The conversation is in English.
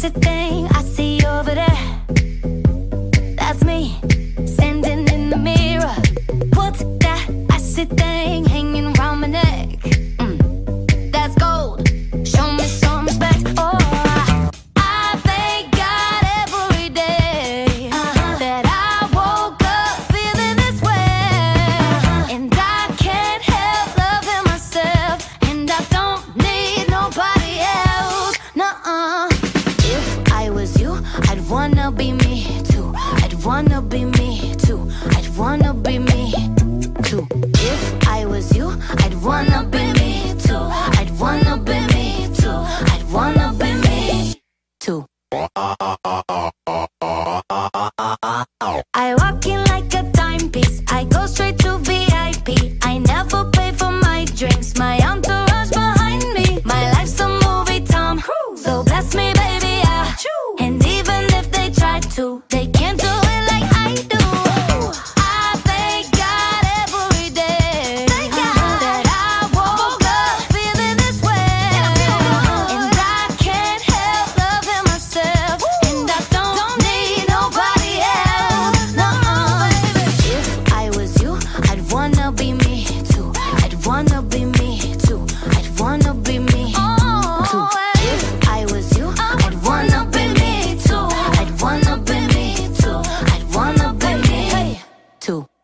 It's a thing. wanna be me too. I'd wanna be me too. I'd wanna be me too. If I was you, I'd wanna be me too. I'd wanna be me too. I'd wanna be me too. Ah, ah, ah. Rousseau.